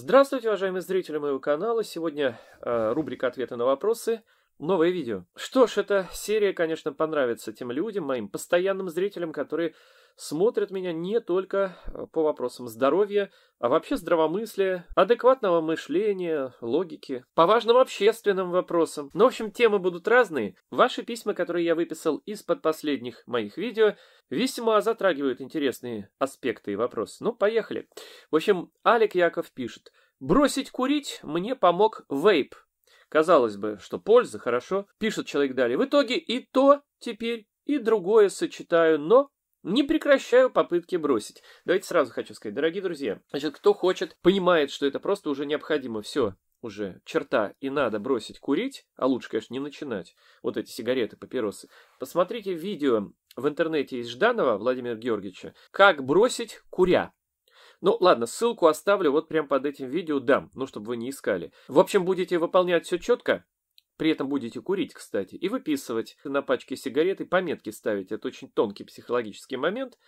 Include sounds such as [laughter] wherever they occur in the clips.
Здравствуйте, уважаемые зрители моего канала. Сегодня э, рубрика «Ответы на вопросы». Новое видео. Что ж, эта серия, конечно, понравится тем людям, моим постоянным зрителям, которые смотрят меня не только э, по вопросам здоровья, а вообще здравомыслия, адекватного мышления, логики, по важным общественным вопросам. Ну, в общем, темы будут разные. Ваши письма, которые я выписал из-под последних моих видео, весьма затрагивают интересные аспекты и вопросы. Ну, поехали. В общем, Алик Яков пишет. Бросить курить мне помог вейп. Казалось бы, что польза, хорошо. Пишет человек далее. В итоге и то теперь, и другое сочетаю, но не прекращаю попытки бросить. Давайте сразу хочу сказать, дорогие друзья, значит, кто хочет, понимает, что это просто уже необходимо, все, уже черта, и надо бросить курить, а лучше, конечно, не начинать, вот эти сигареты, папиросы. Посмотрите видео в интернете из Жданова Владимира Георгиевича «Как бросить куря». Ну, ладно, ссылку оставлю вот прям под этим видео дам, ну, чтобы вы не искали. В общем, будете выполнять все четко, при этом будете курить, кстати, и выписывать на пачке сигареты, пометки ставить. Это очень тонкий психологический момент.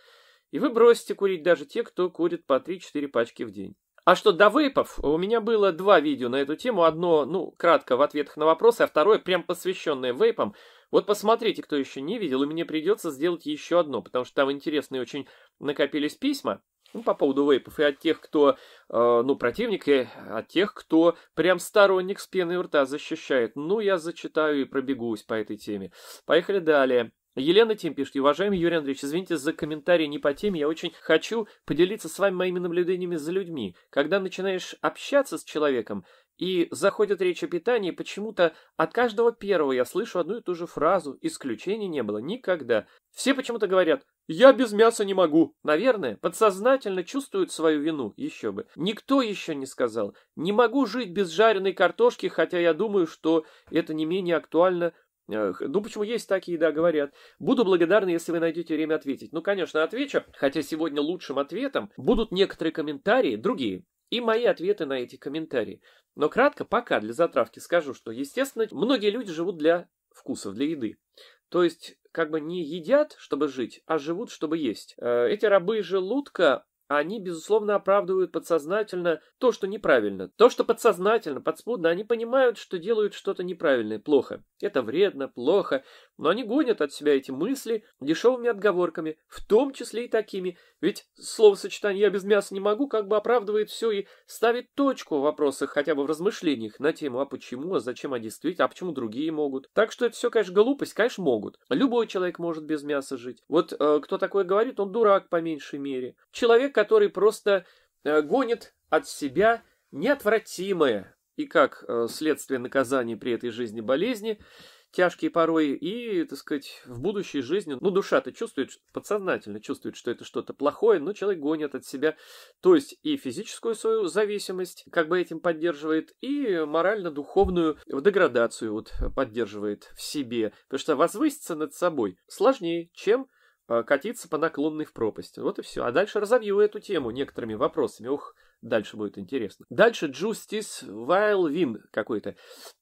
И вы бросите курить даже те, кто курит по 3-4 пачки в день. А что до вейпов, у меня было два видео на эту тему. Одно, ну, кратко в ответах на вопросы, а второе прям посвященное вейпам. Вот посмотрите, кто еще не видел, и мне придется сделать еще одно, потому что там интересные очень накопились письма. Ну, по поводу вейпов и от тех, кто, э, ну, противник, и от тех, кто прям сторонник с пеной у рта защищает. Ну, я зачитаю и пробегусь по этой теме. Поехали далее. Елена Тим пишет, уважаемый Юрий Андреевич, извините за комментарий не по теме, я очень хочу поделиться с вами моими наблюдениями за людьми. Когда начинаешь общаться с человеком, и заходит речь о питании, почему-то от каждого первого я слышу одну и ту же фразу, исключений не было никогда. Все почему-то говорят «я без мяса не могу». Наверное, подсознательно чувствуют свою вину, еще бы. Никто еще не сказал «не могу жить без жареной картошки», хотя я думаю, что это не менее актуально ну, почему есть такие, да, говорят. Буду благодарна, если вы найдете время ответить. Ну, конечно, отвечу, хотя сегодня лучшим ответом будут некоторые комментарии, другие, и мои ответы на эти комментарии. Но кратко, пока для затравки скажу, что, естественно, многие люди живут для вкусов, для еды. То есть, как бы не едят, чтобы жить, а живут, чтобы есть. Э, эти рабы желудка они, безусловно, оправдывают подсознательно то, что неправильно. То, что подсознательно, подспудно, они понимают, что делают что-то неправильное, плохо. Это вредно, плохо, но они гонят от себя эти мысли дешевыми отговорками, в том числе и такими. Ведь словосочетание «я без мяса не могу» как бы оправдывает все и ставит точку в вопросах, хотя бы в размышлениях на тему «а почему?», «а зачем?», «а действительно?», «а почему другие могут?». Так что это все, конечно, глупость, конечно, могут. Любой человек может без мяса жить. Вот э, кто такое говорит, он дурак по меньшей мере. Человек, который просто э, гонит от себя неотвратимое и как э, следствие наказания при этой жизни болезни, тяжкие порой, и, так сказать, в будущей жизни, ну, душа-то чувствует, подсознательно чувствует, что это что-то плохое, но человек гонит от себя, то есть и физическую свою зависимость, как бы этим поддерживает, и морально-духовную деградацию вот поддерживает в себе, потому что возвыситься над собой сложнее, чем катиться по наклонной в пропасть. Вот и все. А дальше разовью эту тему некоторыми вопросами. Ух, дальше будет интересно. Дальше Justice Wildwin какой-то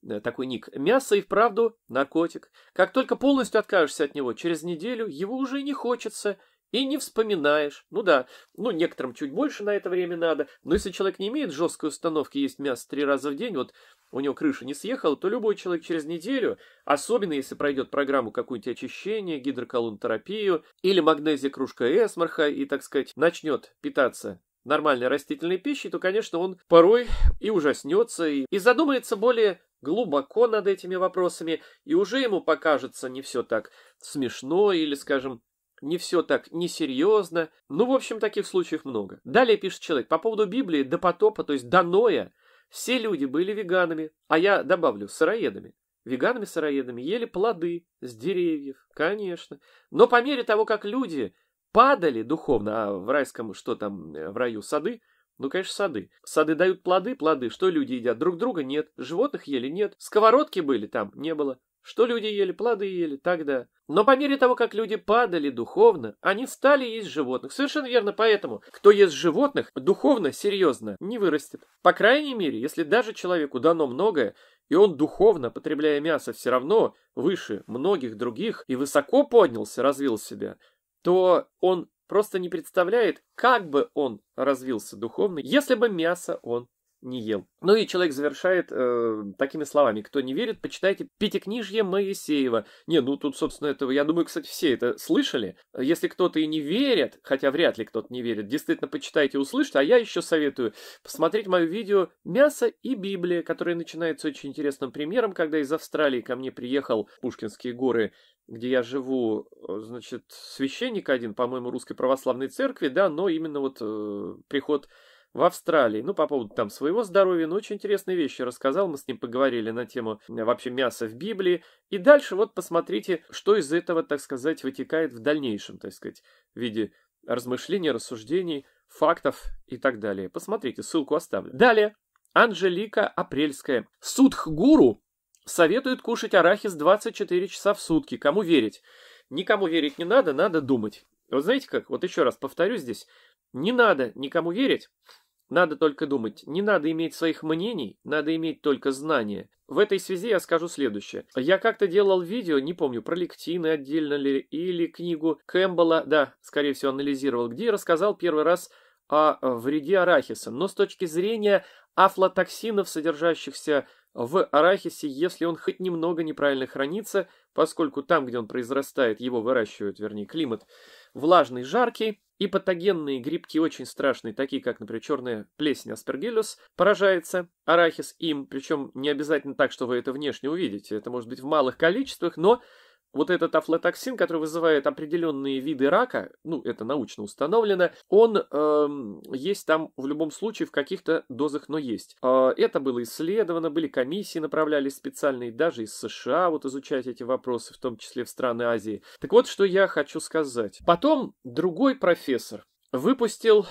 э, такой ник. Мясо и вправду наркотик. Как только полностью откажешься от него, через неделю его уже не хочется и не вспоминаешь. Ну да, ну некоторым чуть больше на это время надо, но если человек не имеет жесткой установки есть мясо три раза в день, вот у него крыша не съехала, то любой человек через неделю, особенно если пройдет программу какую-нибудь очищение, гидроколонотерапию или магнезия кружка эсмарха и, так сказать, начнет питаться нормальной растительной пищей, то, конечно, он порой и ужаснется, и, и задумается более глубоко над этими вопросами, и уже ему покажется не все так смешно или, скажем, не все так несерьезно. Ну, в общем, таких случаев много. Далее пишет человек по поводу Библии до потопа, то есть до Ноя, все люди были веганами, а я добавлю, сыроедами. Веганами-сыроедами ели плоды с деревьев, конечно. Но по мере того, как люди падали духовно, а в райском, что там, в раю, сады, ну, конечно, сады. Сады дают плоды, плоды. Что люди едят? Друг друга нет. Животных ели? Нет. Сковородки были там? Не было. Что люди ели? Плоды ели тогда. Но по мере того, как люди падали духовно, они стали есть животных. Совершенно верно, поэтому, кто ест животных, духовно, серьезно, не вырастет. По крайней мере, если даже человеку дано многое, и он духовно, потребляя мясо, все равно выше многих других и высоко поднялся, развил себя, то он просто не представляет, как бы он развился духовно, если бы мясо он не ел. Ну и человек завершает э, такими словами. Кто не верит, почитайте Пятикнижье Моисеева. Не, ну тут, собственно, этого, я думаю, кстати, все это слышали. Если кто-то и не верит, хотя вряд ли кто-то не верит, действительно почитайте услышьте. А я еще советую посмотреть мое видео «Мясо и Библия», которое начинается очень интересным примером, когда из Австралии ко мне приехал Пушкинские горы где я живу, значит, священник один, по-моему, Русской Православной Церкви, да, но именно вот э, приход в Австралии. Ну, по поводу там своего здоровья, но очень интересные вещи рассказал. Мы с ним поговорили на тему э, вообще мяса в Библии. И дальше вот посмотрите, что из этого, так сказать, вытекает в дальнейшем, так сказать, в виде размышлений, рассуждений, фактов и так далее. Посмотрите, ссылку оставлю. Далее. Анжелика Апрельская. Судхгуру советует кушать арахис 24 часа в сутки. Кому верить? Никому верить не надо, надо думать. Вот знаете как? Вот еще раз повторю здесь. Не надо никому верить, надо только думать. Не надо иметь своих мнений, надо иметь только знания. В этой связи я скажу следующее. Я как-то делал видео, не помню, про лектины отдельно ли, или книгу Кэмпбелла, да, скорее всего, анализировал, где я рассказал первый раз о вреде арахиса. Но с точки зрения афлотоксинов, содержащихся в арахисе, если он хоть немного неправильно хранится, поскольку там, где он произрастает, его выращивают, вернее, климат влажный, жаркий, и патогенные грибки очень страшные, такие как, например, черная плесень аспергиллюс, поражается арахис им, причем не обязательно так, что вы это внешне увидите, это может быть в малых количествах, но вот этот афлотоксин, который вызывает определенные виды рака, ну, это научно установлено, он э, есть там в любом случае в каких-то дозах, но есть. Э, это было исследовано, были комиссии направлялись специальные даже из США вот изучать эти вопросы, в том числе в страны Азии. Так вот, что я хочу сказать. Потом другой профессор выпустил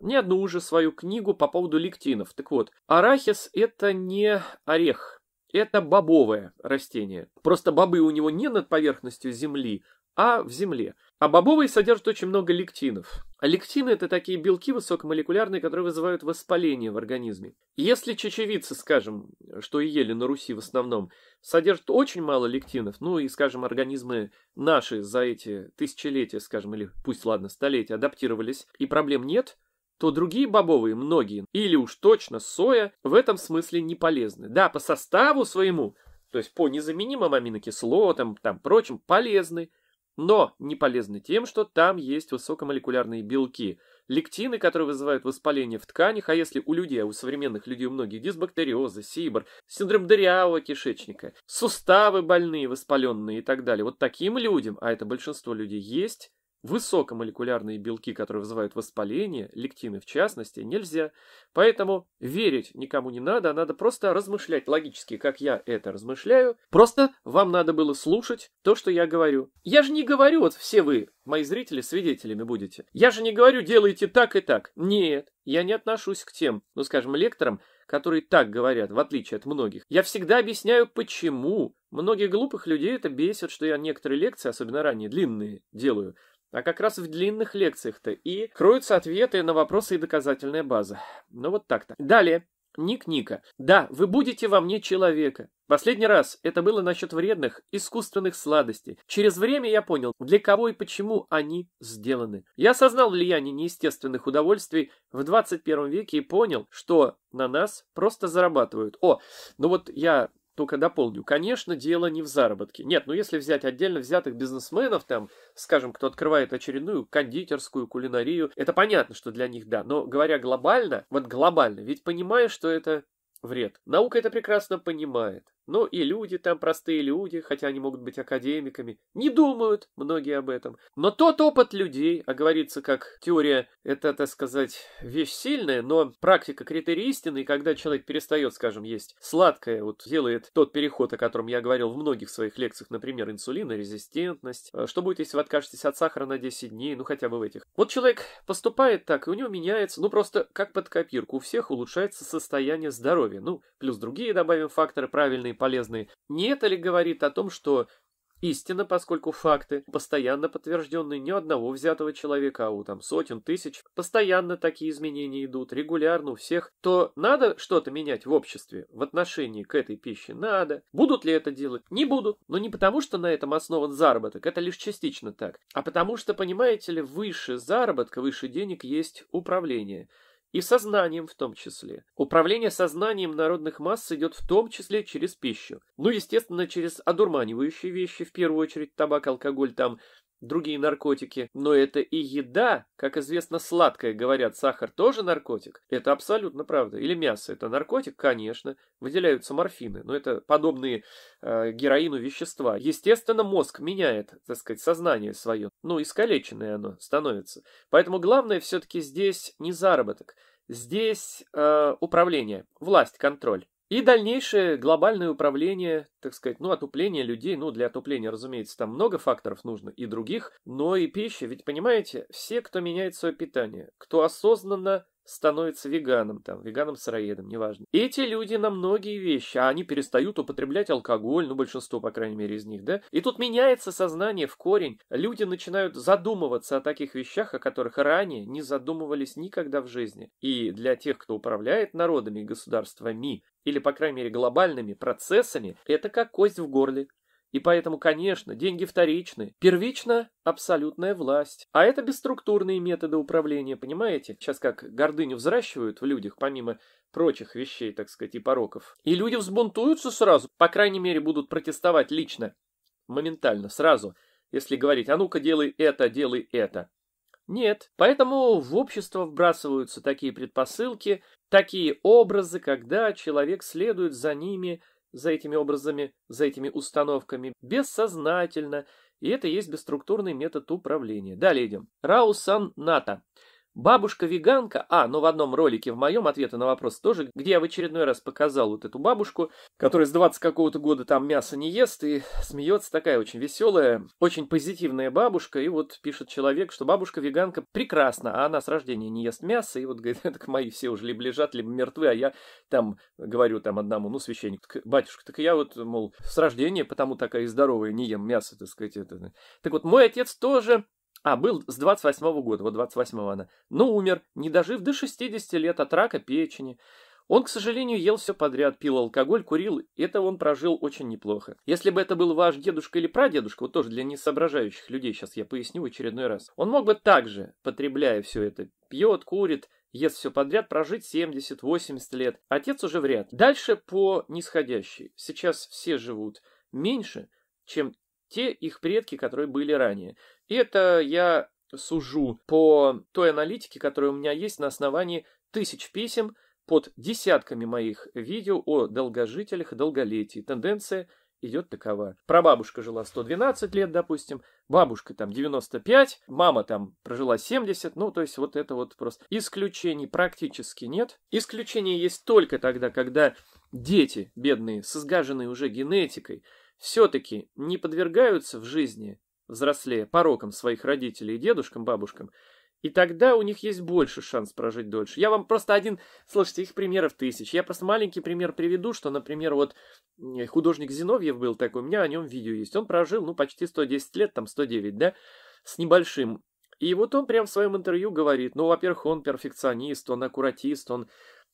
не одну уже свою книгу по поводу лектинов. Так вот, арахис это не орех, это бобовое растение. Просто бобы у него не над поверхностью земли, а в земле. А бобовые содержат очень много лектинов. А лектины это такие белки высокомолекулярные, которые вызывают воспаление в организме. Если чечевицы, скажем, что и ели на Руси в основном, содержат очень мало лектинов, ну и, скажем, организмы наши за эти тысячелетия, скажем, или пусть, ладно, столетия адаптировались, и проблем нет – то другие бобовые, многие, или уж точно соя, в этом смысле не полезны. Да, по составу своему, то есть по незаменимым аминокислотам, там прочим, полезны, но не полезны тем, что там есть высокомолекулярные белки, лектины, которые вызывают воспаление в тканях, а если у людей, а у современных людей у многих дисбактериоза, сибр, синдром дырявого кишечника, суставы больные, воспаленные и так далее, вот таким людям, а это большинство людей есть, Высокомолекулярные белки, которые вызывают воспаление, лектины в частности, нельзя. Поэтому верить никому не надо, а надо просто размышлять логически, как я это размышляю. Просто вам надо было слушать то, что я говорю. Я же не говорю, вот все вы, мои зрители, свидетелями будете. Я же не говорю, делайте так и так. Нет, я не отношусь к тем, ну скажем, лекторам, которые так говорят, в отличие от многих. Я всегда объясняю, почему. Многих глупых людей это бесит, что я некоторые лекции, особенно ранние, длинные, делаю а как раз в длинных лекциях-то и кроются ответы на вопросы и доказательная база. Ну вот так-то. Далее. Ник Ника. Да, вы будете во мне человека. Последний раз это было насчет вредных, искусственных сладостей. Через время я понял, для кого и почему они сделаны. Я осознал влияние неестественных удовольствий в 21 веке и понял, что на нас просто зарабатывают. О, ну вот я только дополню. Конечно, дело не в заработке. Нет, ну если взять отдельно взятых бизнесменов, там, скажем, кто открывает очередную кондитерскую кулинарию, это понятно, что для них да. Но говоря глобально, вот глобально, ведь понимаешь, что это вред. Наука это прекрасно понимает. Но и люди там, простые люди, хотя они могут быть академиками, не думают многие об этом. Но тот опыт людей, а говорится как теория, это, так сказать, вещь сильная, но практика критерий истины, когда человек перестает, скажем, есть сладкое, вот делает тот переход, о котором я говорил в многих своих лекциях, например, инсулинорезистентность, э, что будет, если вы откажетесь от сахара на 10 дней, ну хотя бы в этих. Вот человек поступает так, и у него меняется, ну просто как под копирку, у всех улучшается состояние здоровья, ну плюс другие добавим факторы правильные, полезные. Не это ли говорит о том, что Истина, поскольку факты, постоянно подтвержденные не одного взятого человека, а у там сотен тысяч, постоянно такие изменения идут, регулярно у всех, то надо что-то менять в обществе в отношении к этой пище? Надо. Будут ли это делать? Не будут. Но не потому, что на этом основан заработок, это лишь частично так, а потому что, понимаете ли, выше заработка, выше денег есть управление. И сознанием в том числе. Управление сознанием народных масс идет в том числе через пищу. Ну, естественно, через одурманивающие вещи, в первую очередь табак, алкоголь, там другие наркотики. Но это и еда, как известно, сладкая, говорят, сахар тоже наркотик. Это абсолютно правда. Или мясо это наркотик, конечно. Выделяются морфины, но это подобные э, героину вещества. Естественно, мозг меняет, так сказать, сознание свое. Ну, искалеченное оно становится. Поэтому главное все-таки здесь не заработок. Здесь э, управление, власть, контроль. И дальнейшее глобальное управление, так сказать, ну, отупление людей, ну, для отупления, разумеется, там много факторов нужно и других, но и пища, ведь, понимаете, все, кто меняет свое питание, кто осознанно становится веганом, там, веганом-сыроедом, неважно. Эти люди на многие вещи, а они перестают употреблять алкоголь, ну, большинство, по крайней мере, из них, да, и тут меняется сознание в корень, люди начинают задумываться о таких вещах, о которых ранее не задумывались никогда в жизни. И для тех, кто управляет народами и государствами, или, по крайней мере, глобальными процессами, это как кость в горле. И поэтому, конечно, деньги вторичны. Первично – абсолютная власть. А это бесструктурные методы управления, понимаете? Сейчас как гордыню взращивают в людях, помимо прочих вещей, так сказать, и пороков. И люди взбунтуются сразу, по крайней мере, будут протестовать лично, моментально, сразу. Если говорить, а ну-ка делай это, делай это. Нет. Поэтому в общество вбрасываются такие предпосылки, такие образы, когда человек следует за ними – за этими образами, за этими установками, бессознательно, и это есть бесструктурный метод управления. Далее идем. Раусан Ната. Бабушка-веганка, а, ну в одном ролике в моем ответе на вопрос тоже, где я в очередной раз показал вот эту бабушку, которая с 20 какого-то года там мясо не ест и смеется, такая очень веселая, очень позитивная бабушка, и вот пишет человек, что бабушка-веганка прекрасна, а она с рождения не ест мясо, и вот говорит, [laughs] так мои все уже либо лежат, либо мертвы, а я там говорю там одному, ну священник, батюшка, так я вот, мол, с рождения, потому такая здоровая, не ем мясо, так сказать, это. Так вот, мой отец тоже а, был с 28 -го года, вот 28-го она. Но умер, не дожив до 60 лет от рака печени. Он, к сожалению, ел все подряд, пил алкоголь, курил, это он прожил очень неплохо. Если бы это был ваш дедушка или прадедушка, вот тоже для несоображающих людей, сейчас я поясню в очередной раз, он мог бы также, потребляя все это, пьет, курит, ест все подряд, прожить 70-80 лет. Отец уже вряд. Дальше по нисходящей. Сейчас все живут меньше, чем те их предки, которые были ранее. И это я сужу по той аналитике, которая у меня есть на основании тысяч писем под десятками моих видео о долгожителях и долголетии. Тенденция идет такова. Прабабушка жила 112 лет, допустим, бабушка там 95, мама там прожила 70, ну, то есть вот это вот просто. Исключений практически нет. Исключения есть только тогда, когда дети бедные, с уже генетикой, все-таки не подвергаются в жизни, взрослее, порокам своих родителей дедушкам, бабушкам, и тогда у них есть больше шанс прожить дольше. Я вам просто один, слушайте, их примеров тысяч. Я просто маленький пример приведу, что, например, вот художник Зиновьев был такой, у меня о нем видео есть. Он прожил, ну, почти 110 лет, там 109, да, с небольшим. И вот он прям в своем интервью говорит, ну, во-первых, он перфекционист, он аккуратист, он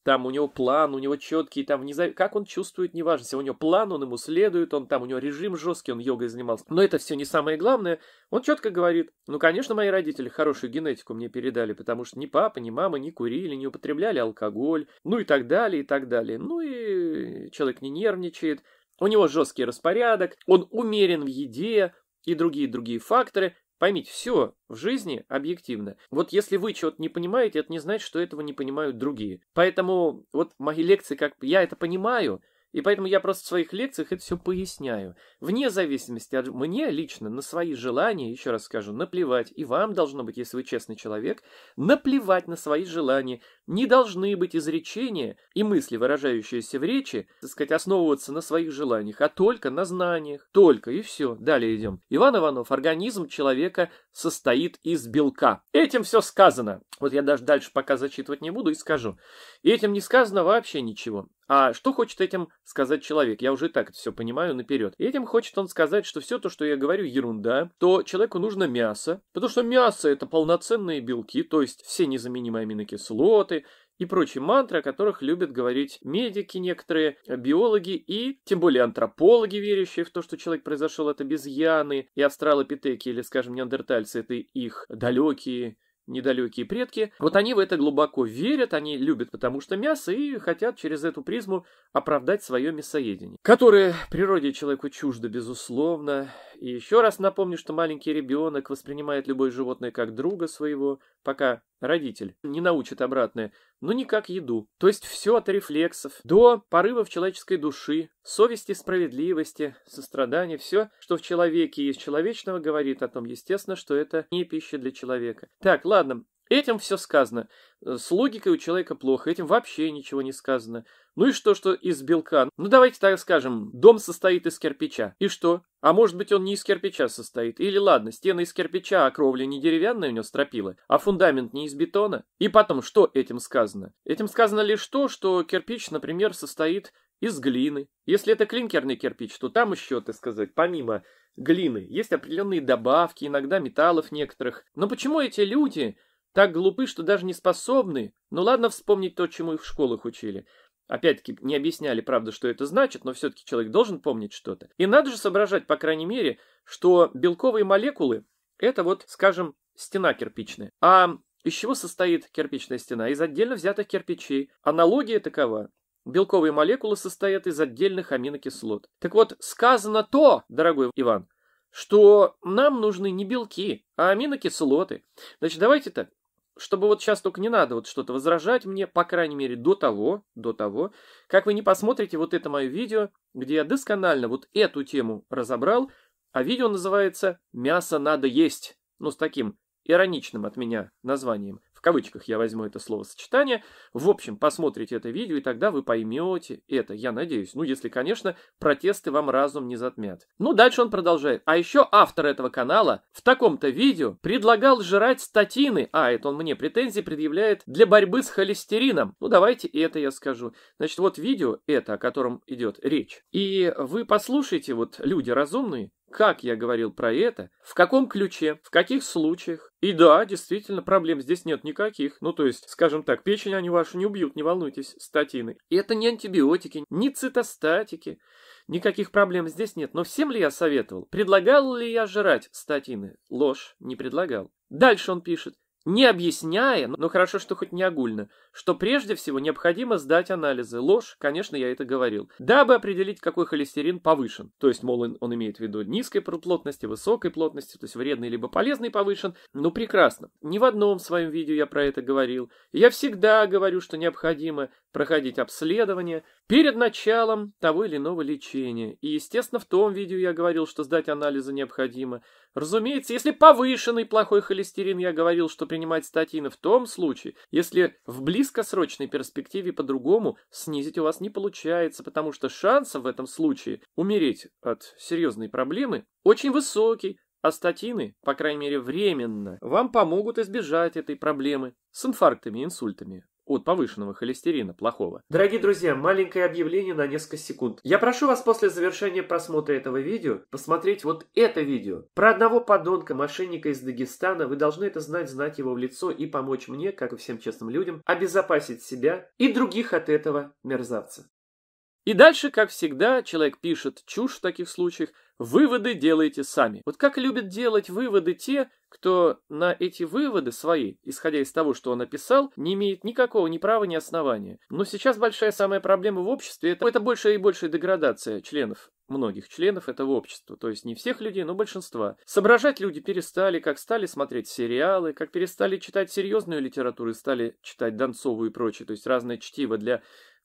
там у него план, у него четкий, там внезапно, как он чувствует, неважно, если у него план, он ему следует, он там, у него режим жесткий, он йогой занимался. Но это все не самое главное. Он четко говорит, ну, конечно, мои родители хорошую генетику мне передали, потому что ни папа, ни мама не курили, не употребляли алкоголь, ну и так далее, и так далее. Ну и человек не нервничает, у него жесткий распорядок, он умерен в еде и другие-другие факторы, Поймите, все в жизни объективно. Вот если вы чего-то не понимаете, это не значит, что этого не понимают другие. Поэтому вот мои лекции, как я это понимаю, и поэтому я просто в своих лекциях это все поясняю. Вне зависимости от... Мне лично на свои желания, еще раз скажу, наплевать. И вам должно быть, если вы честный человек, наплевать на свои желания. Не должны быть изречения и мысли, выражающиеся в речи, так сказать, основываться на своих желаниях, а только на знаниях. Только, и все. Далее идем. Иван Иванов. Организм человека состоит из белка. Этим все сказано. Вот я даже дальше пока зачитывать не буду и скажу. Этим не сказано вообще ничего. А что хочет этим сказать человек? Я уже и так это все понимаю наперед. Этим хочет он сказать, что все то, что я говорю, ерунда, то человеку нужно мясо, потому что мясо это полноценные белки, то есть все незаменимые аминокислоты, и прочие мантры, о которых любят говорить медики некоторые, биологи и тем более антропологи, верящие в то, что человек произошел от обезьяны, и австралопитеки или, скажем, неандертальцы, это их далекие недалекие предки, вот они в это глубоко верят, они любят потому что мясо и хотят через эту призму оправдать свое мясоедение, которое природе человеку чуждо, безусловно. И еще раз напомню, что маленький ребенок воспринимает любое животное как друга своего, пока родитель не научит обратное, но не как еду. То есть все от рефлексов до порывов человеческой души, совести, справедливости, сострадания, все, что в человеке есть человечного, говорит о том, естественно, что это не пища для человека. Так, ладно, Этим все сказано. С логикой у человека плохо, этим вообще ничего не сказано. Ну и что, что из белка? Ну давайте так скажем, дом состоит из кирпича. И что? А может быть он не из кирпича состоит? Или ладно, стены из кирпича, а кровля не деревянная у него стропила, а фундамент не из бетона? И потом, что этим сказано? Этим сказано лишь то, что кирпич, например, состоит из глины. Если это клинкерный кирпич, то там еще, так сказать, помимо глины, есть определенные добавки, иногда металлов некоторых. Но почему эти люди так глупы, что даже не способны, ну ладно вспомнить то, чему их в школах учили. Опять-таки, не объясняли, правда, что это значит, но все-таки человек должен помнить что-то. И надо же соображать, по крайней мере, что белковые молекулы – это вот, скажем, стена кирпичная. А из чего состоит кирпичная стена? Из отдельно взятых кирпичей. Аналогия такова. Белковые молекулы состоят из отдельных аминокислот. Так вот, сказано то, дорогой Иван, что нам нужны не белки, а аминокислоты. Значит, давайте так чтобы вот сейчас только не надо вот что-то возражать мне, по крайней мере, до того, до того, как вы не посмотрите вот это мое видео, где я досконально вот эту тему разобрал, а видео называется «Мясо надо есть», ну, с таким ироничным от меня названием кавычках я возьму это словосочетание. В общем, посмотрите это видео, и тогда вы поймете это, я надеюсь. Ну, если, конечно, протесты вам разум не затмят. Ну, дальше он продолжает. А еще автор этого канала в таком-то видео предлагал жрать статины. А, это он мне претензии предъявляет для борьбы с холестерином. Ну, давайте это я скажу. Значит, вот видео это, о котором идет речь. И вы послушайте, вот люди разумные, как я говорил про это, в каком ключе, в каких случаях. И да, действительно, проблем здесь нет никаких. Ну, то есть, скажем так, печень они вашу не убьют, не волнуйтесь, статины. И это не антибиотики, не цитостатики. Никаких проблем здесь нет. Но всем ли я советовал? Предлагал ли я жрать статины? Ложь, не предлагал. Дальше он пишет не объясняя, но хорошо, что хоть не огульно, что прежде всего необходимо сдать анализы. Ложь, конечно, я это говорил. Дабы определить, какой холестерин повышен. То есть, мол, он, имеет в виду низкой плотности, высокой плотности, то есть вредный либо полезный повышен. Ну, прекрасно. Ни в одном своем видео я про это говорил. Я всегда говорю, что необходимо проходить обследование перед началом того или иного лечения. И, естественно, в том видео я говорил, что сдать анализы необходимо. Разумеется, если повышенный плохой холестерин, я говорил, что принимать статины в том случае, если в близкосрочной перспективе по-другому снизить у вас не получается, потому что шансов в этом случае умереть от серьезной проблемы очень высокий, а статины, по крайней мере временно, вам помогут избежать этой проблемы с инфарктами и инсультами от повышенного холестерина плохого. Дорогие друзья, маленькое объявление на несколько секунд. Я прошу вас после завершения просмотра этого видео посмотреть вот это видео. Про одного подонка, мошенника из Дагестана. Вы должны это знать, знать его в лицо и помочь мне, как и всем честным людям, обезопасить себя и других от этого мерзавца. И дальше, как всегда, человек пишет чушь в таких случаях, выводы делайте сами. Вот как любят делать выводы те, кто на эти выводы свои, исходя из того, что он написал, не имеет никакого ни права, ни основания. Но сейчас большая самая проблема в обществе это, это большая и большая деградация членов многих членов этого общества, то есть не всех людей, но большинства. Соображать люди перестали, как стали смотреть сериалы, как перестали читать серьезную литературу и стали читать Донцову и прочее, то есть разное чтиво для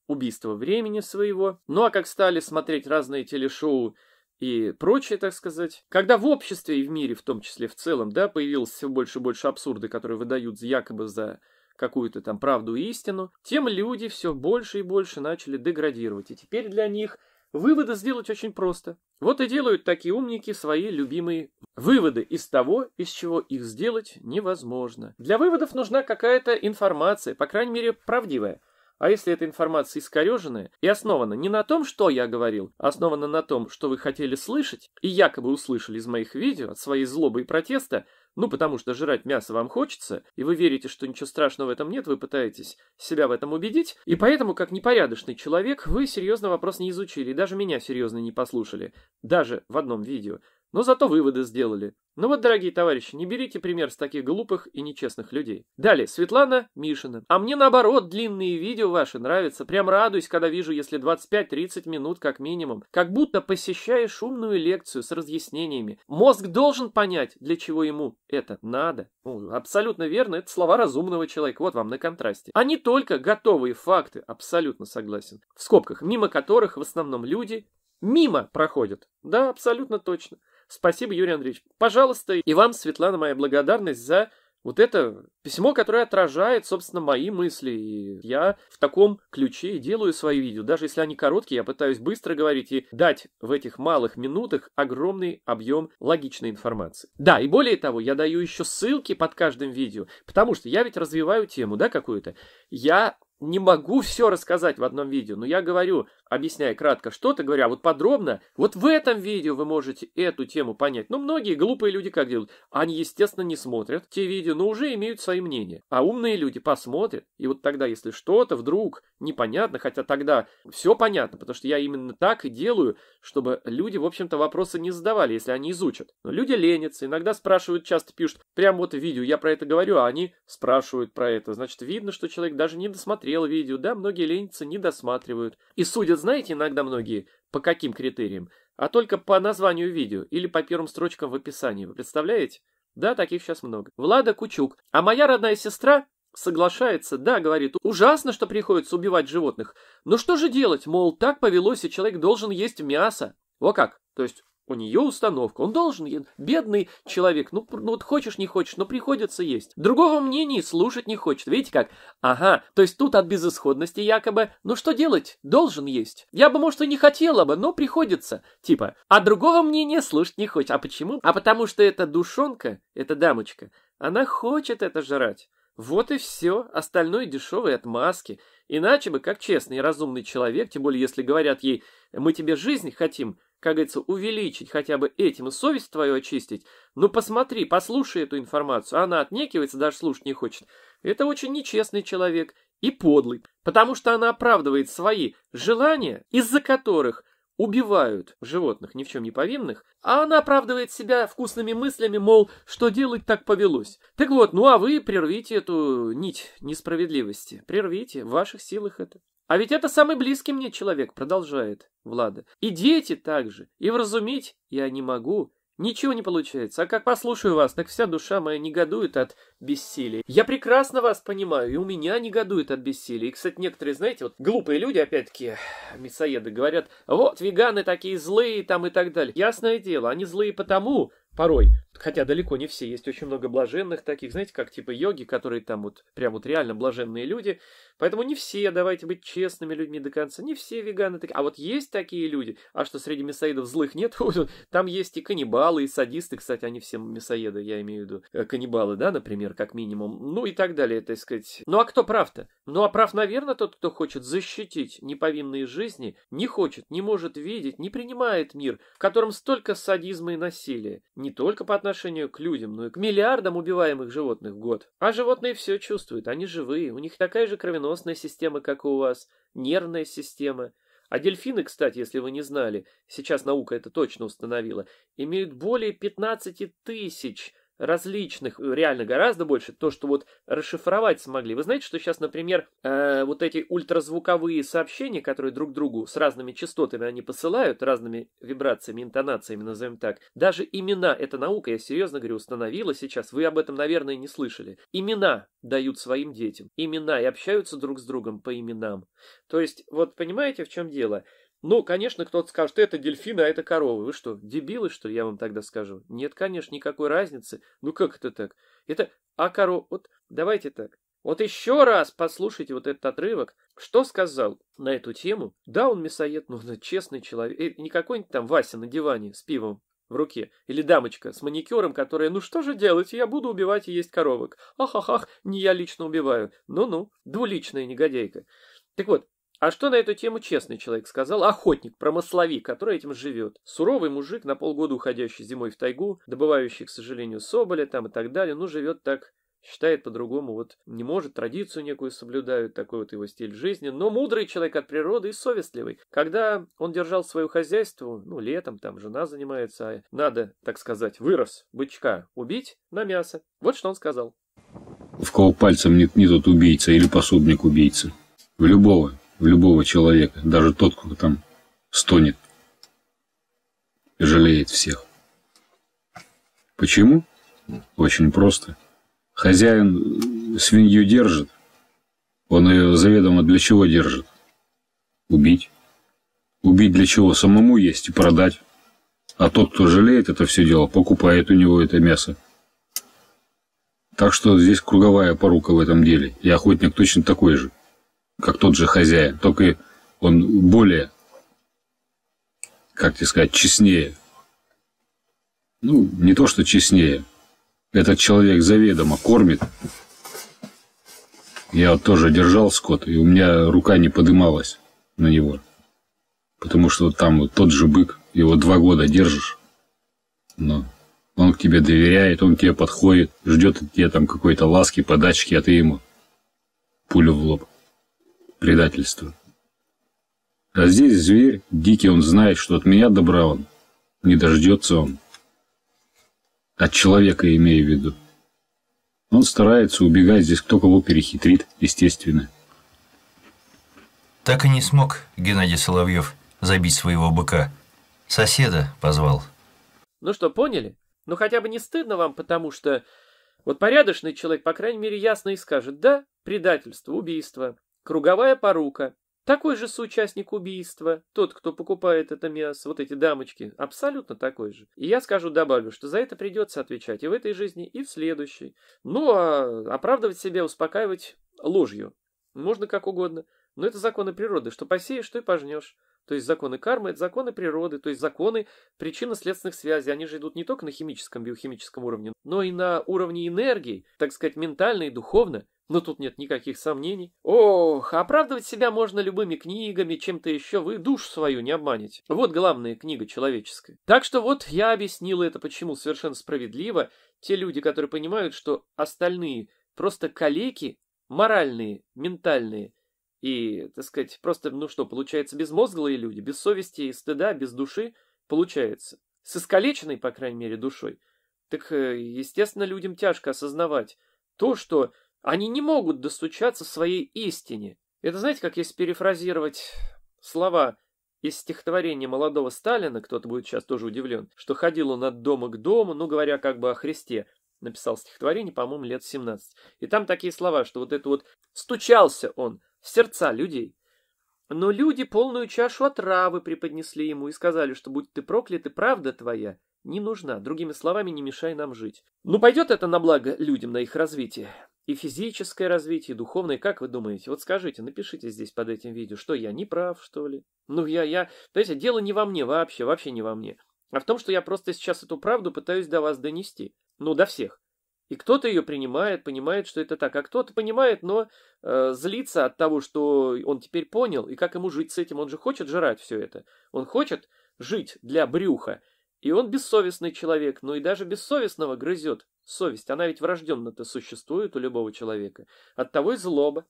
убийства времени своего. Ну а как стали смотреть разные телешоу и прочее, так сказать. Когда в обществе и в мире, в том числе в целом, да, появилось все больше и больше абсурда, которые выдают якобы за какую-то там правду и истину, тем люди все больше и больше начали деградировать. И теперь для них выводы сделать очень просто. Вот и делают такие умники свои любимые выводы из того, из чего их сделать невозможно. Для выводов нужна какая-то информация, по крайней мере правдивая. А если эта информация искореженная и основана не на том, что я говорил, а основана на том, что вы хотели слышать, и якобы услышали из моих видео от своей злобы и протеста, ну, потому что жрать мясо вам хочется, и вы верите, что ничего страшного в этом нет, вы пытаетесь себя в этом убедить, и поэтому, как непорядочный человек, вы серьезно вопрос не изучили, и даже меня серьезно не послушали, даже в одном видео. Но зато выводы сделали. Ну вот, дорогие товарищи, не берите пример с таких глупых и нечестных людей. Далее, Светлана Мишина. А мне наоборот, длинные видео ваши нравятся. Прям радуюсь, когда вижу, если 25-30 минут как минимум. Как будто посещаешь шумную лекцию с разъяснениями. Мозг должен понять, для чего ему это надо. Ну, абсолютно верно, это слова разумного человека. Вот вам на контрасте. А не только готовые факты, абсолютно согласен. В скобках, мимо которых в основном люди мимо проходят. Да, абсолютно точно. Спасибо, Юрий Андреевич. Пожалуйста, и вам, Светлана, моя благодарность за вот это письмо, которое отражает, собственно, мои мысли. И я в таком ключе делаю свои видео. Даже если они короткие, я пытаюсь быстро говорить и дать в этих малых минутах огромный объем логичной информации. Да, и более того, я даю еще ссылки под каждым видео, потому что я ведь развиваю тему, да, какую-то. Я не могу все рассказать в одном видео, но я говорю, объясняя кратко что-то, говорю, а вот подробно, вот в этом видео вы можете эту тему понять. Но многие глупые люди как делают? Они, естественно, не смотрят те видео, но уже имеют свои мнения. А умные люди посмотрят, и вот тогда, если что-то вдруг непонятно, хотя тогда все понятно, потому что я именно так и делаю, чтобы люди, в общем-то, вопросы не задавали, если они изучат. Но люди ленятся, иногда спрашивают, часто пишут, прям вот в видео я про это говорю, а они спрашивают про это. Значит, видно, что человек даже не досмотрел посмотрел видео, да, многие ленятся, не досматривают. И судят, знаете, иногда многие, по каким критериям? А только по названию видео или по первым строчкам в описании. Вы представляете? Да, таких сейчас много. Влада Кучук. А моя родная сестра соглашается, да, говорит, ужасно, что приходится убивать животных. Но что же делать? Мол, так повелось, и человек должен есть мясо. Во как? То есть у нее установка. Он должен, бедный человек, ну, ну вот хочешь не хочешь, но приходится есть. Другого мнения слушать не хочет. Видите как? Ага, то есть тут от безысходности якобы, ну что делать? Должен есть. Я бы, может, и не хотела бы, но приходится. Типа, а другого мнения слушать не хочет. А почему? А потому что эта душонка, эта дамочка, она хочет это жрать. Вот и все, остальное дешевые отмазки. Иначе бы, как честный и разумный человек, тем более если говорят ей, мы тебе жизнь хотим, как говорится, увеличить хотя бы этим и совесть твою очистить, ну посмотри, послушай эту информацию. Она отнекивается, даже слушать не хочет. Это очень нечестный человек и подлый, потому что она оправдывает свои желания, из-за которых убивают животных ни в чем не повинных, а она оправдывает себя вкусными мыслями, мол, что делать так повелось. Так вот, ну а вы прервите эту нить несправедливости. Прервите, в ваших силах это. А ведь это самый близкий мне человек, продолжает Влада. И дети также. И вразумить я не могу. Ничего не получается. А как послушаю вас, так вся душа моя негодует от бессилия. Я прекрасно вас понимаю, и у меня негодует от бессилия. И, кстати, некоторые, знаете, вот глупые люди, опять-таки, мясоеды, говорят, вот, веганы такие злые там и так далее. Ясное дело, они злые потому, порой, хотя далеко не все, есть очень много блаженных таких, знаете, как типа йоги, которые там вот прям вот реально блаженные люди, поэтому не все, давайте быть честными людьми до конца, не все веганы такие, а вот есть такие люди, а что среди мясоедов злых нет, [laughs] там есть и каннибалы, и садисты, кстати, они все мясоеды, я имею в виду, э, каннибалы, да, например, как минимум, ну и так далее, так сказать. Ну а кто прав-то? Ну а прав, наверное, тот, кто хочет защитить неповинные жизни, не хочет, не может видеть, не принимает мир, в котором столько садизма и насилия, не только по отношению к людям, но и к миллиардам убиваемых животных в год. А животные все чувствуют, они живые, у них такая же кровеносная система, как и у вас, нервная система. А дельфины, кстати, если вы не знали, сейчас наука это точно установила, имеют более 15 тысяч различных, э, реально гораздо больше, то, что вот расшифровать смогли. Вы знаете, что сейчас, например, э, вот эти ультразвуковые сообщения, которые друг другу с разными частотами они посылают, разными вибрациями, интонациями, назовем так, даже имена, эта наука, я серьезно говорю, установила сейчас, вы об этом, наверное, не слышали. Имена дают своим детям, имена, и общаются друг с другом по именам. То есть, вот понимаете, в чем дело? Ну, конечно, кто-то скажет, это дельфины, а это коровы. Вы что, дебилы, что ли, я вам тогда скажу? Нет, конечно, никакой разницы. Ну, как это так? Это, а коров... Вот, давайте так. Вот еще раз послушайте вот этот отрывок. Что сказал на эту тему? Да, он мясоед, но он честный человек. И не какой-нибудь там Вася на диване с пивом в руке. Или дамочка с маникюром, которая, ну что же делать, я буду убивать и есть коровок. Ах-ах-ах, не я лично убиваю. Ну-ну, двуличная негодяйка. Так вот, а что на эту тему честный человек сказал? Охотник, промысловик, который этим живет. Суровый мужик, на полгода уходящий зимой в тайгу, добывающий, к сожалению, соболя там и так далее, ну, живет так считает по-другому, вот не может, традицию некую соблюдают, такой вот его стиль жизни. Но мудрый человек от природы и совестливый. Когда он держал свое хозяйство, ну, летом там жена занимается, а надо, так сказать, вырос бычка убить на мясо. Вот что он сказал. В кого пальцем нет ни тот убийца или пособник убийцы. В любого, в любого человека, даже тот, кто там стонет, жалеет всех. Почему? Очень просто. Хозяин свинью держит, он ее заведомо для чего держит? Убить. Убить для чего? Самому есть и продать. А тот, кто жалеет это все дело, покупает у него это мясо. Так что здесь круговая порука в этом деле. И охотник точно такой же, как тот же хозяин. Только он более, как тебе сказать, честнее. Ну, не то, что честнее. Этот человек заведомо кормит. Я вот тоже держал скот, и у меня рука не подымалась на него. Потому что там вот тот же бык, его два года держишь. Но он к тебе доверяет, он к тебе подходит, ждет от тебя там какой-то ласки, подачки, а ты ему пулю в лоб. Предательство. А здесь зверь, дикий, он знает, что от меня добра он не дождется он. От человека имею в виду. Он старается убегать здесь, кто кого перехитрит, естественно. Так и не смог Геннадий Соловьев забить своего быка. Соседа позвал. Ну что, поняли? Ну хотя бы не стыдно вам, потому что вот порядочный человек, по крайней мере, ясно и скажет, да, предательство, убийство, круговая порука, такой же соучастник убийства, тот, кто покупает это мясо, вот эти дамочки, абсолютно такой же. И я скажу, добавлю, что за это придется отвечать и в этой жизни, и в следующей. Ну, а оправдывать себя, успокаивать ложью. Можно как угодно. Но это законы природы, что посеешь, что и пожнешь. То есть законы кармы – это законы природы, то есть законы причинно-следственных связей. Они же идут не только на химическом, биохимическом уровне, но и на уровне энергии, так сказать, ментально и духовно. Но тут нет никаких сомнений. Ох, оправдывать себя можно любыми книгами, чем-то еще, вы душу свою не обманете. Вот главная книга человеческая. Так что вот я объяснил это, почему совершенно справедливо. Те люди, которые понимают, что остальные просто калеки, моральные, ментальные, и, так сказать, просто, ну что, получается, безмозглые люди, без совести и стыда, без души, получается. С искалеченной, по крайней мере, душой. Так, э, естественно, людям тяжко осознавать то, что они не могут достучаться своей истине. Это знаете, как если перефразировать слова из стихотворения молодого Сталина, кто-то будет сейчас тоже удивлен, что ходил он от дома к дому, ну, говоря как бы о Христе, написал стихотворение, по-моему, лет 17. И там такие слова, что вот это вот «стучался он в сердца людей». Но люди полную чашу отравы преподнесли ему и сказали, что будь ты проклят, и правда твоя не нужна. Другими словами, не мешай нам жить. Ну, пойдет это на благо людям, на их развитие? И физическое развитие, и духовное, как вы думаете? Вот скажите, напишите здесь под этим видео, что я не прав, что ли? Ну, я, я, знаете, дело не во мне вообще, вообще не во мне. А в том, что я просто сейчас эту правду пытаюсь до вас донести. Ну, до всех. И кто-то ее принимает, понимает, что это так, а кто-то понимает, но э, злится от того, что он теперь понял, и как ему жить с этим. Он же хочет жрать все это. Он хочет жить для брюха. И он бессовестный человек, но и даже бессовестного грызет совесть. Она ведь врожденно-то существует у любого человека. Оттого и злоба.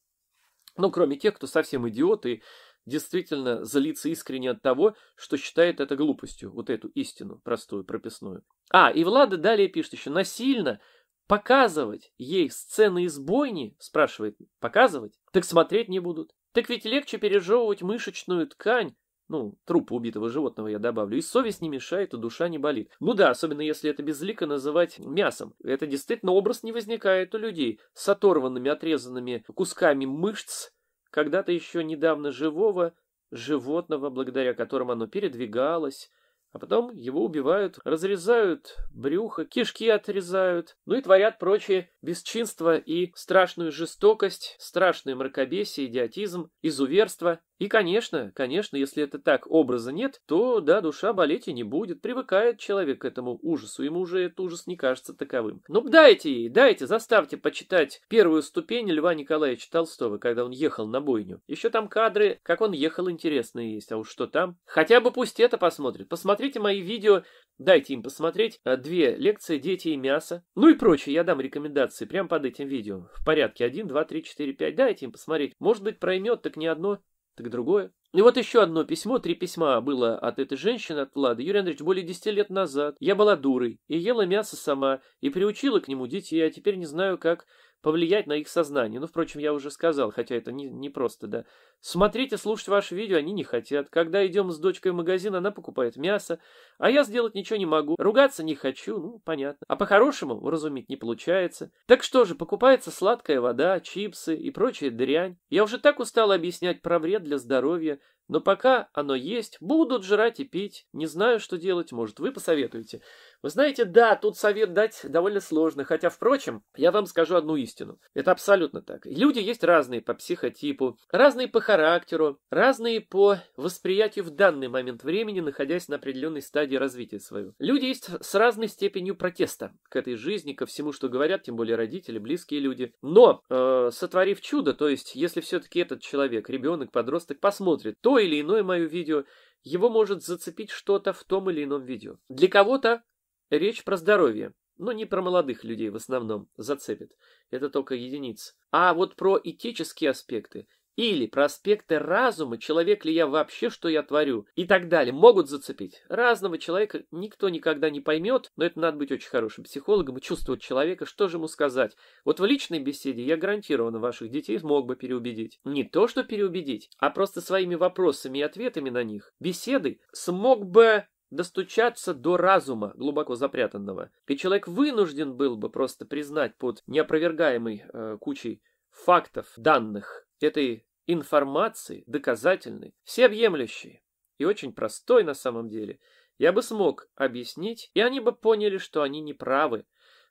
Ну, кроме тех, кто совсем идиот и действительно злится искренне от того, что считает это глупостью, вот эту истину простую, прописную. А, и Влада далее пишет еще, насильно показывать ей сцены из бойни, спрашивает, показывать? Так смотреть не будут. Так ведь легче пережевывать мышечную ткань, ну, труп убитого животного я добавлю. И совесть не мешает, и душа не болит. Ну да, особенно если это безлико называть мясом. Это действительно образ не возникает у людей с оторванными, отрезанными кусками мышц, когда-то еще недавно живого животного, благодаря которым оно передвигалось, а потом его убивают, разрезают брюхо, кишки отрезают, ну и творят прочие бесчинства и страшную жестокость, страшное мракобесие, идиотизм, изуверство И, конечно, конечно, если это так, образа нет, то, да, душа болеть и не будет. Привыкает человек к этому ужасу, ему уже этот ужас не кажется таковым. Ну, дайте ей, дайте, заставьте почитать первую ступень Льва Николаевича Толстого, когда он ехал на бойню. Еще там кадры, как он ехал, интересные есть, а уж что там. Хотя бы пусть это посмотрит. Посмотрите мои видео, дайте им посмотреть. А, две лекции «Дети и мясо». Ну и прочее, я дам рекомендации прямо под этим видео. В порядке 1, 2, 3, 4, 5. Дайте им посмотреть. Может быть, проймет, так не одно, так другое. И вот еще одно письмо, три письма было от этой женщины, от Влады. Юрий Андреевич, более десяти лет назад я была дурой и ела мясо сама, и приучила к нему детей, а теперь не знаю, как повлиять на их сознание. Ну, впрочем, я уже сказал, хотя это не, не просто, да. Смотрите, слушать ваши видео они не хотят. Когда идем с дочкой в магазин, она покупает мясо, а я сделать ничего не могу. Ругаться не хочу, ну, понятно. А по-хорошему уразуметь не получается. Так что же, покупается сладкая вода, чипсы и прочая дрянь. Я уже так устал объяснять про вред для здоровья, но пока оно есть, будут жрать и пить. Не знаю, что делать, может, вы посоветуете. Вы знаете, да, тут совет дать довольно сложно, хотя, впрочем, я вам скажу одну истину. Это абсолютно так. Люди есть разные по психотипу, разные по характеру, разные по восприятию в данный момент времени, находясь на определенной стадии развития своего. Люди есть с разной степенью протеста к этой жизни, ко всему, что говорят, тем более родители, близкие люди. Но, э, сотворив чудо, то есть, если все-таки этот человек, ребенок, подросток, посмотрит то или иное мое видео, его может зацепить что-то в том или ином видео. Для кого-то Речь про здоровье, но не про молодых людей в основном зацепит. Это только единицы. А вот про этические аспекты или про аспекты разума, человек ли я вообще, что я творю, и так далее, могут зацепить. Разного человека никто никогда не поймет, но это надо быть очень хорошим психологом и чувствовать человека, что же ему сказать. Вот в личной беседе я гарантированно ваших детей смог бы переубедить. Не то, что переубедить, а просто своими вопросами и ответами на них, беседой смог бы достучаться до разума, глубоко запрятанного. И человек вынужден был бы просто признать под неопровергаемой э, кучей фактов, данных, этой информации, доказательной, всеобъемлющей и очень простой на самом деле, я бы смог объяснить, и они бы поняли, что они не правы.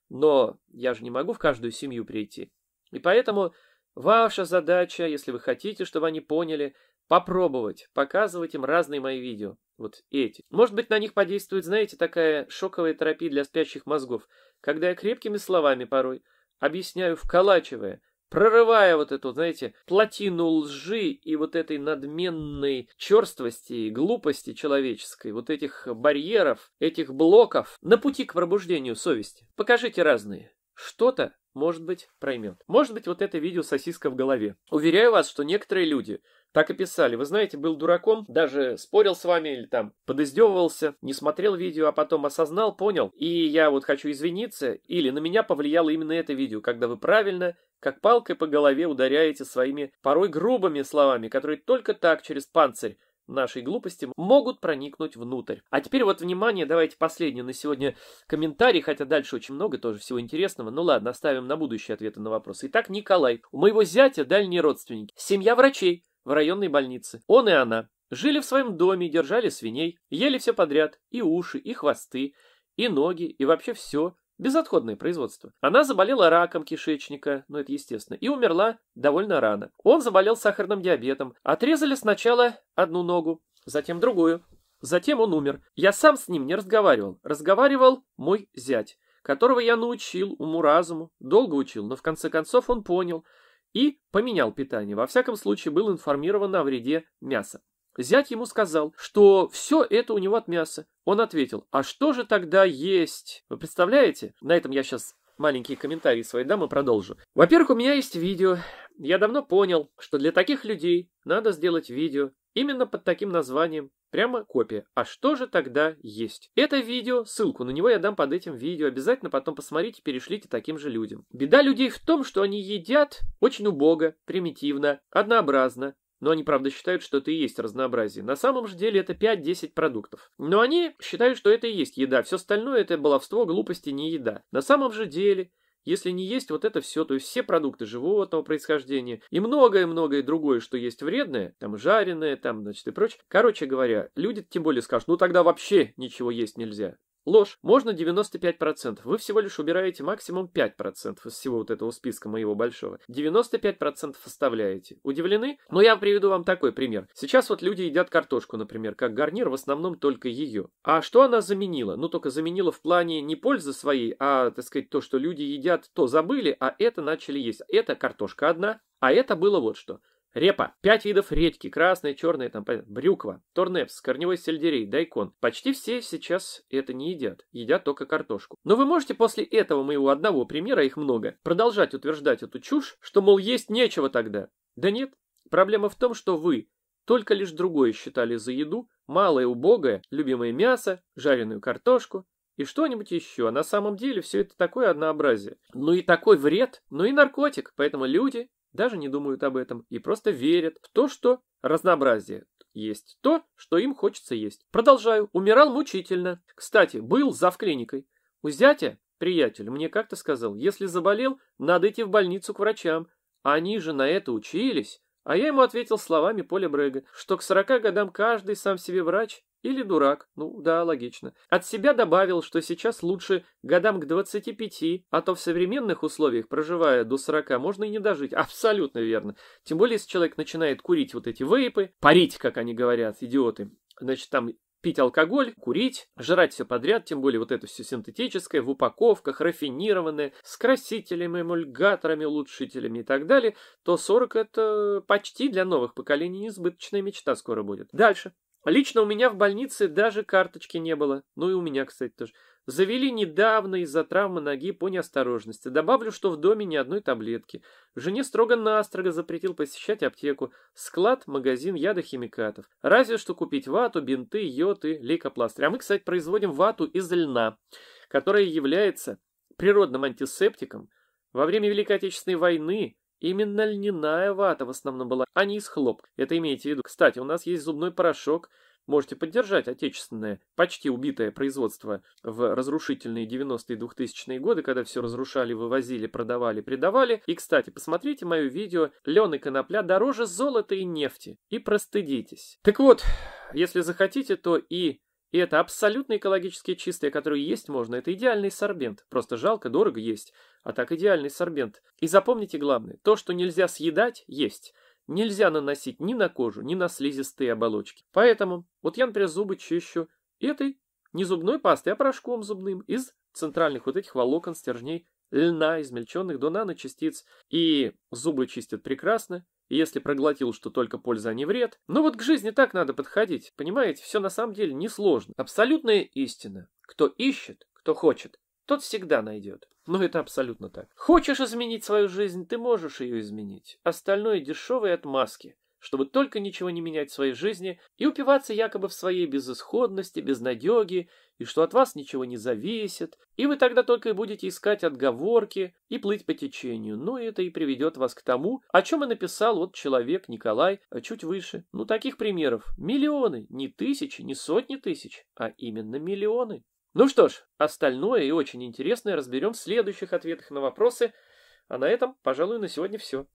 Но я же не могу в каждую семью прийти. И поэтому ваша задача, если вы хотите, чтобы они поняли, попробовать показывать им разные мои видео. Вот эти. Может быть, на них подействует, знаете, такая шоковая терапия для спящих мозгов, когда я крепкими словами порой объясняю, вколачивая, прорывая вот эту, знаете, плотину лжи и вот этой надменной черствости и глупости человеческой, вот этих барьеров, этих блоков на пути к пробуждению совести. Покажите разные. Что-то, может быть, проймет. Может быть, вот это видео сосиска в голове. Уверяю вас, что некоторые люди так и писали. Вы знаете, был дураком, даже спорил с вами или там подоздевывался, не смотрел видео, а потом осознал, понял. И я вот хочу извиниться, или на меня повлияло именно это видео, когда вы правильно, как палкой по голове ударяете своими порой грубыми словами, которые только так через панцирь нашей глупости могут проникнуть внутрь. А теперь вот внимание, давайте последний на сегодня комментарий, хотя дальше очень много тоже всего интересного. Ну ладно, оставим на будущее ответы на вопросы. Итак, Николай. У моего зятя дальние родственники. Семья врачей в районной больнице. Он и она. Жили в своем доме, держали свиней, ели все подряд, и уши, и хвосты, и ноги, и вообще все. Безотходное производство. Она заболела раком кишечника, ну это естественно, и умерла довольно рано. Он заболел сахарным диабетом. Отрезали сначала одну ногу, затем другую. Затем он умер. Я сам с ним не разговаривал. Разговаривал мой зять, которого я научил уму-разуму, долго учил, но в конце концов он понял, и поменял питание. Во всяком случае, был информирован о вреде мяса. Зять ему сказал, что все это у него от мяса. Он ответил, а что же тогда есть? Вы представляете? На этом я сейчас маленькие комментарии свои дам и продолжу. Во-первых, у меня есть видео. Я давно понял, что для таких людей надо сделать видео именно под таким названием Прямо копия. А что же тогда есть? Это видео, ссылку на него я дам под этим видео. Обязательно потом посмотрите, перешлите таким же людям. Беда людей в том, что они едят очень убого, примитивно, однообразно. Но они, правда, считают, что это и есть разнообразие. На самом же деле это 5-10 продуктов. Но они считают, что это и есть еда. Все остальное это баловство, глупости, не еда. На самом же деле если не есть вот это все, то есть все продукты животного происхождения и многое-многое другое, что есть вредное, там жареное, там, значит, и прочее. Короче говоря, люди тем более скажут, ну тогда вообще ничего есть нельзя. Ложь. Можно 95%. Вы всего лишь убираете максимум 5% из всего вот этого списка моего большого. 95% оставляете. Удивлены? Но я приведу вам такой пример. Сейчас вот люди едят картошку, например, как гарнир, в основном только ее. А что она заменила? Ну, только заменила в плане не пользы своей, а, так сказать, то, что люди едят, то забыли, а это начали есть. Это картошка одна, а это было вот что. Репа. Пять видов редьки. Красная, черная, там, брюква, торнепс, корневой сельдерей, дайкон. Почти все сейчас это не едят. Едят только картошку. Но вы можете после этого моего одного примера, их много, продолжать утверждать эту чушь, что, мол, есть нечего тогда. Да нет. Проблема в том, что вы только лишь другое считали за еду, малое убогое, любимое мясо, жареную картошку, и что-нибудь еще. А на самом деле все это такое однообразие. Ну и такой вред, ну и наркотик. Поэтому люди даже не думают об этом и просто верят в то, что разнообразие есть то, что им хочется есть. Продолжаю. Умирал мучительно. Кстати, был зав клиникой. У зятя, приятель, мне как-то сказал, если заболел, надо идти в больницу к врачам. Они же на это учились. А я ему ответил словами Поля Брега, что к 40 годам каждый сам себе врач или дурак. Ну да, логично. От себя добавил, что сейчас лучше годам к 25, а то в современных условиях, проживая до 40, можно и не дожить. Абсолютно верно. Тем более, если человек начинает курить вот эти вейпы, парить, как они говорят, идиоты. Значит, там пить алкоголь, курить, жрать все подряд, тем более вот это все синтетическое, в упаковках, рафинированное, с красителями, эмульгаторами, улучшителями и так далее, то 40 это почти для новых поколений несбыточная мечта скоро будет. Дальше. Лично у меня в больнице даже карточки не было. Ну и у меня, кстати, тоже. Завели недавно из-за травмы ноги по неосторожности. Добавлю, что в доме ни одной таблетки. Жене строго-настрого запретил посещать аптеку, склад, магазин ядохимикатов. Разве что купить вату, бинты, йод и лейкопластырь. А мы, кстати, производим вату из льна, которая является природным антисептиком. Во время Великой Отечественной войны Именно льняная вата в основном была, а не из хлопка. Это имейте в виду. Кстати, у нас есть зубной порошок. Можете поддержать отечественное, почти убитое производство в разрушительные 90-е и 2000-е годы, когда все разрушали, вывозили, продавали, предавали. И, кстати, посмотрите мое видео «Лен и конопля дороже золота и нефти» и простыдитесь. Так вот, если захотите, то и и это абсолютно экологически чистое, которое есть можно. Это идеальный сорбент. Просто жалко, дорого есть. А так идеальный сорбент. И запомните главное. То, что нельзя съедать, есть. Нельзя наносить ни на кожу, ни на слизистые оболочки. Поэтому вот я, например, зубы чищу этой не зубной пастой, а порошком зубным из центральных вот этих волокон, стержней льна, измельченных до наночастиц. И зубы чистят прекрасно, если проглотил, что только польза, а не вред. Но вот к жизни так надо подходить. Понимаете, все на самом деле несложно. Абсолютная истина. Кто ищет, кто хочет, тот всегда найдет. Но это абсолютно так. Хочешь изменить свою жизнь, ты можешь ее изменить. Остальное дешевые отмазки чтобы только ничего не менять в своей жизни и упиваться якобы в своей безысходности, безнадеге, и что от вас ничего не зависит, и вы тогда только и будете искать отговорки и плыть по течению. Ну, и это и приведет вас к тому, о чем и написал вот человек Николай а чуть выше. Ну, таких примеров миллионы, не тысячи, не сотни тысяч, а именно миллионы. Ну что ж, остальное и очень интересное разберем в следующих ответах на вопросы, а на этом, пожалуй, на сегодня все.